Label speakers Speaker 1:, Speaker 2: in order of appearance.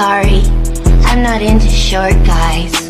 Speaker 1: sorry. I'm not into short guys.